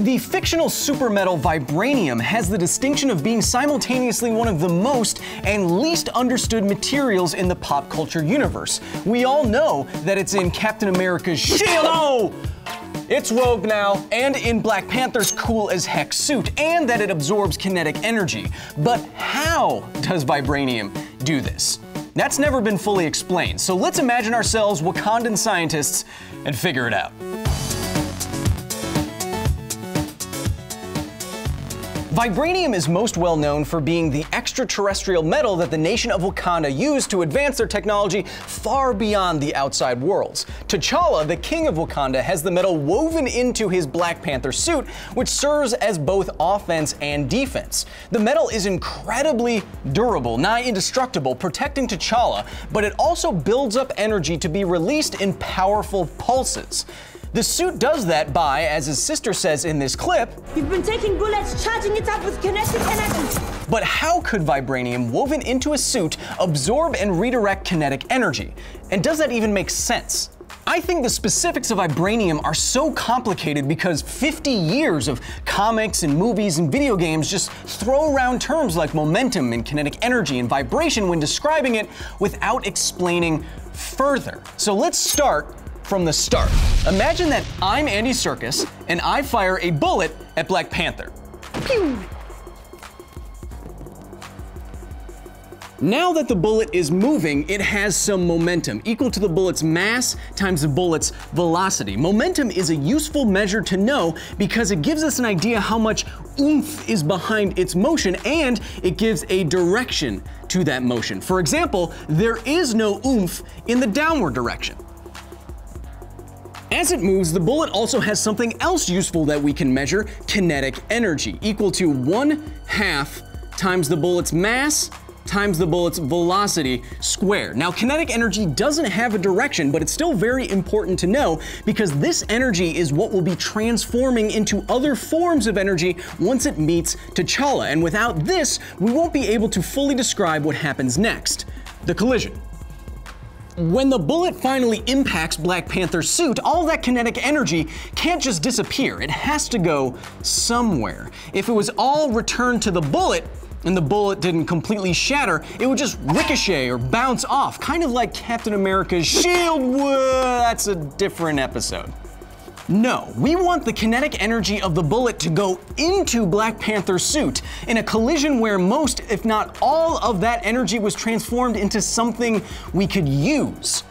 The fictional supermetal vibranium has the distinction of being simultaneously one of the most and least understood materials in the pop culture universe. We all know that it's in Captain America's shield. Oh! It's Rogue now, and in Black Panther's cool as heck suit, and that it absorbs kinetic energy. But how does vibranium do this? That's never been fully explained, so let's imagine ourselves Wakandan scientists and figure it out. Vibranium is most well known for being the extraterrestrial metal that the nation of Wakanda used to advance their technology far beyond the outside worlds. T'Challa, the king of Wakanda, has the metal woven into his Black Panther suit, which serves as both offense and defense. The metal is incredibly durable, nigh indestructible, protecting T'Challa, but it also builds up energy to be released in powerful pulses. The suit does that by, as his sister says in this clip, You've been taking bullets, charging it up with kinetic energy. But how could vibranium woven into a suit absorb and redirect kinetic energy? And does that even make sense? I think the specifics of vibranium are so complicated because 50 years of comics and movies and video games just throw around terms like momentum and kinetic energy and vibration when describing it without explaining further. So let's start from the start. Imagine that I'm Andy Serkis and I fire a bullet at Black Panther. Pew! Now that the bullet is moving, it has some momentum, equal to the bullet's mass times the bullet's velocity. Momentum is a useful measure to know because it gives us an idea how much oomph is behind its motion and it gives a direction to that motion. For example, there is no oomph in the downward direction. As it moves, the bullet also has something else useful that we can measure, kinetic energy, equal to one half times the bullet's mass times the bullet's velocity squared. Now, kinetic energy doesn't have a direction, but it's still very important to know because this energy is what will be transforming into other forms of energy once it meets T'Challa. And without this, we won't be able to fully describe what happens next the collision. When the bullet finally impacts Black Panther's suit, all that kinetic energy can't just disappear. It has to go somewhere. If it was all returned to the bullet, and the bullet didn't completely shatter, it would just ricochet or bounce off, kind of like Captain America's shield. That's a different episode. No, we want the kinetic energy of the bullet to go into Black Panther's suit in a collision where most, if not all, of that energy was transformed into something we could use.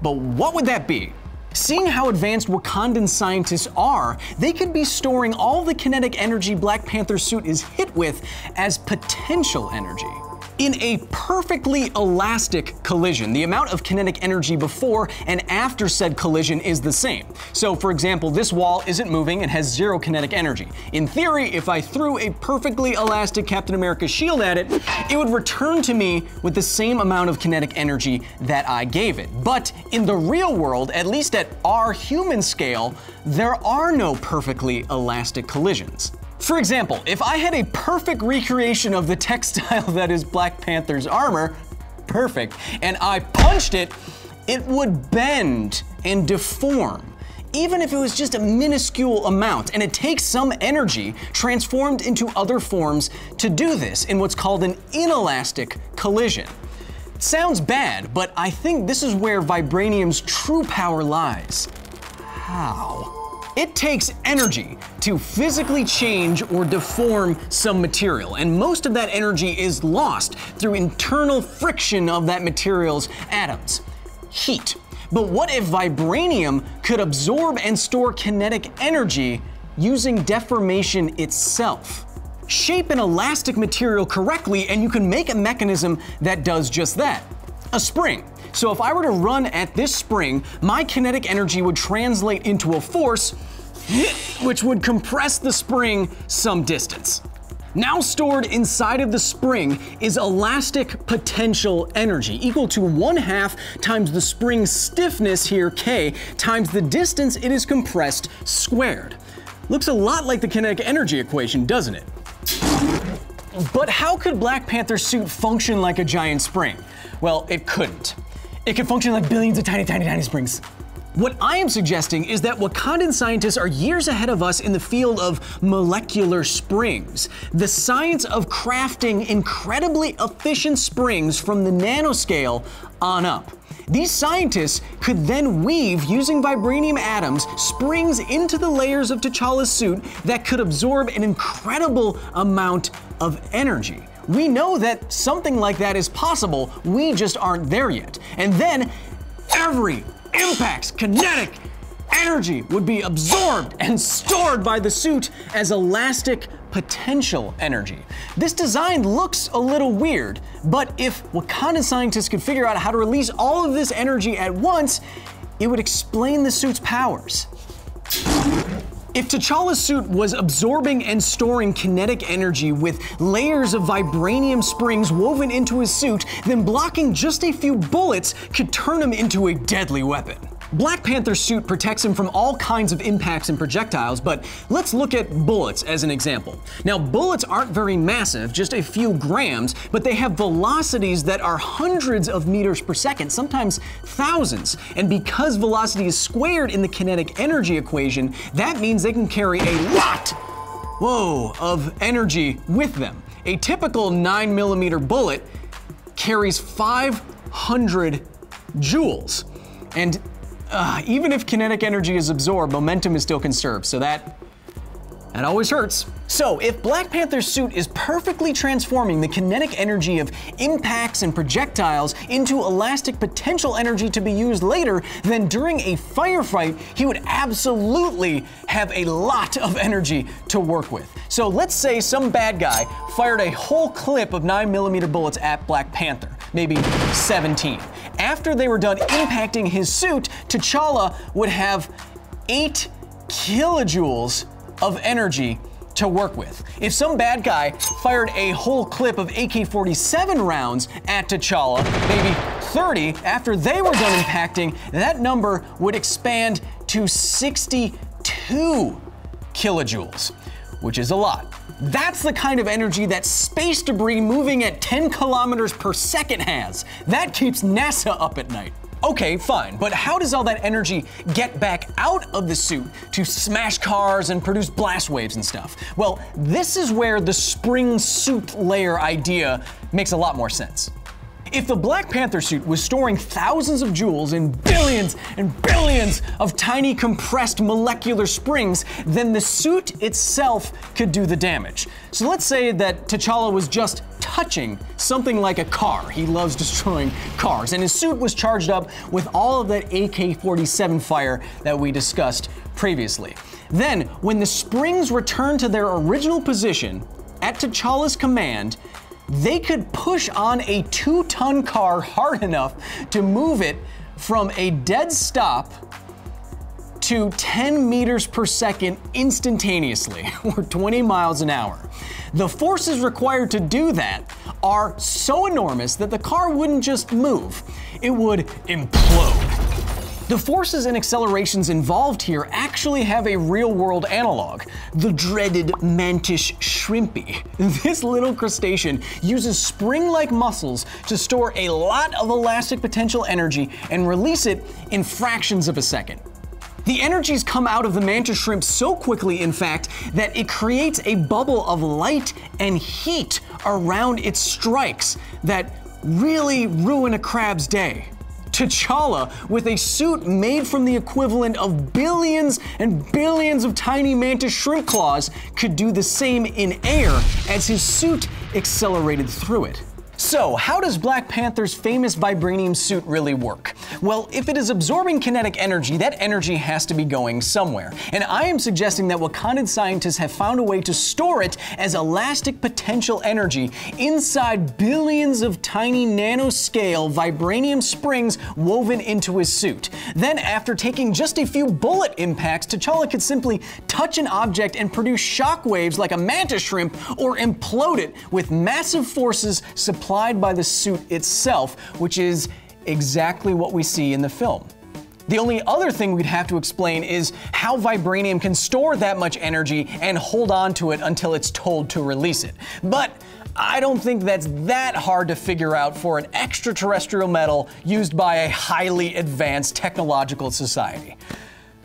But what would that be? Seeing how advanced Wakandan scientists are, they could be storing all the kinetic energy Black Panther's suit is hit with as potential energy. In a perfectly elastic collision, the amount of kinetic energy before and after said collision is the same. So, for example, this wall isn't moving and has zero kinetic energy. In theory, if I threw a perfectly elastic Captain America shield at it, it would return to me with the same amount of kinetic energy that I gave it. But in the real world, at least at our human scale, there are no perfectly elastic collisions. For example, if I had a perfect recreation of the textile that is Black Panther's armor, perfect, and I punched it, it would bend and deform even if it was just a minuscule amount, and it takes some energy transformed into other forms to do this in what's called an inelastic collision. Sounds bad, but I think this is where vibranium's true power lies. How? It takes energy to physically change or deform some material, and most of that energy is lost through internal friction of that material's atoms. Heat. But what if vibranium could absorb and store kinetic energy using deformation itself? Shape an elastic material correctly, and you can make a mechanism that does just that. A spring. So if I were to run at this spring, my kinetic energy would translate into a force, which would compress the spring some distance. Now stored inside of the spring is elastic potential energy, equal to one half times the spring's stiffness here, K, times the distance it is compressed squared. Looks a lot like the kinetic energy equation, doesn't it? But how could Black Panther's suit function like a giant spring? Well, it couldn't. It could function like billions of tiny, tiny, tiny springs. What I am suggesting is that Wakandan scientists are years ahead of us in the field of molecular springs, the science of crafting incredibly efficient springs from the nanoscale on up. These scientists could then weave, using vibranium atoms, springs into the layers of T'Challa's suit that could absorb an incredible amount of energy. We know that something like that is possible, we just aren't there yet. And then every impact's kinetic energy would be absorbed and stored by the suit as elastic potential energy. This design looks a little weird, but if Wakanda scientists could figure out how to release all of this energy at once, it would explain the suit's powers. If T'Challa's suit was absorbing and storing kinetic energy with layers of vibranium springs woven into his suit, then blocking just a few bullets could turn him into a deadly weapon. Black Panther's suit protects him from all kinds of impacts and projectiles, but let's look at bullets as an example. Now, bullets aren't very massive, just a few grams, but they have velocities that are hundreds of meters per second, sometimes thousands. And because velocity is squared in the kinetic energy equation, that means they can carry a lot, whoa, of energy with them. A typical 9 millimeter bullet carries 500 joules. And uh, even if kinetic energy is absorbed, momentum is still conserved, so that that always hurts. So, if Black Panther's suit is perfectly transforming the kinetic energy of impacts and projectiles into elastic potential energy to be used later, then during a firefight, he would absolutely have a lot of energy to work with. So, let's say some bad guy fired a whole clip of 9mm bullets at Black Panther, maybe 17. After they were done impacting his suit, T'Challa would have 8 kilojoules of energy to work with. If some bad guy fired a whole clip of AK 47 rounds at T'Challa, maybe 30, after they were done impacting, that number would expand to 62 kilojoules, which is a lot. That's the kind of energy that space debris moving at 10 kilometers per second has. That keeps NASA up at night. Okay, fine, but how does all that energy get back out of the suit to smash cars and produce blast waves and stuff? Well, this is where the spring suit layer idea makes a lot more sense. If the Black Panther suit was storing thousands of joules in billions and billions of tiny compressed molecular springs, then the suit itself could do the damage. So let's say that T'Challa was just touching something like a car. He loves destroying cars. And his suit was charged up with all of that AK 47 fire that we discussed previously. Then, when the springs return to their original position, at T'Challa's command, they could push on a two ton car hard enough to move it from a dead stop to 10 meters per second instantaneously, or 20 miles an hour. The forces required to do that are so enormous that the car wouldn't just move, it would implode. The forces and accelerations involved here actually have a real world analog, the dreaded mantis shrimpy. This little crustacean uses spring like muscles to store a lot of elastic potential energy and release it in fractions of a second. The energies come out of the mantis shrimp so quickly, in fact, that it creates a bubble of light and heat around its strikes that really ruin a crab's day. T'Challa, with a suit made from the equivalent of billions and billions of tiny mantis shrimp claws, could do the same in air as his suit accelerated through it. So, how does Black Panther's famous vibranium suit really work? Well, if it is absorbing kinetic energy, that energy has to be going somewhere. And I am suggesting that Wakandan scientists have found a way to store it as elastic potential energy inside billions of tiny nanoscale vibranium springs woven into his suit. Then, after taking just a few bullet impacts, T'Challa could simply touch an object and produce shock waves like a mantis shrimp or implode it with massive forces supplied supplied by the suit itself, which is exactly what we see in the film. The only other thing we'd have to explain is how vibranium can store that much energy and hold on to it until it's told to release it. But I don't think that's that hard to figure out for an extraterrestrial metal used by a highly advanced technological society.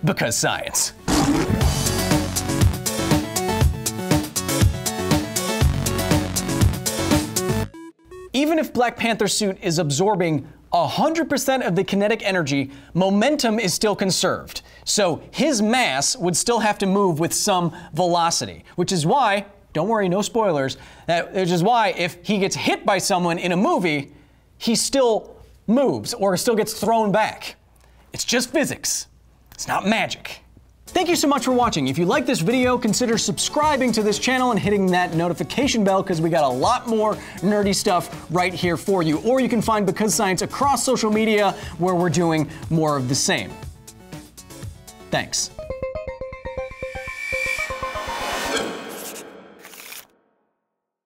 Because science. Even if Black Panther's suit is absorbing 100% of the kinetic energy, momentum is still conserved. So his mass would still have to move with some velocity, which is why, don't worry, no spoilers, that, which is why if he gets hit by someone in a movie, he still moves or still gets thrown back. It's just physics. It's not magic. Thank you so much for watching. If you like this video, consider subscribing to this channel and hitting that notification bell because we got a lot more nerdy stuff right here for you. Or you can find Because Science across social media where we're doing more of the same. Thanks.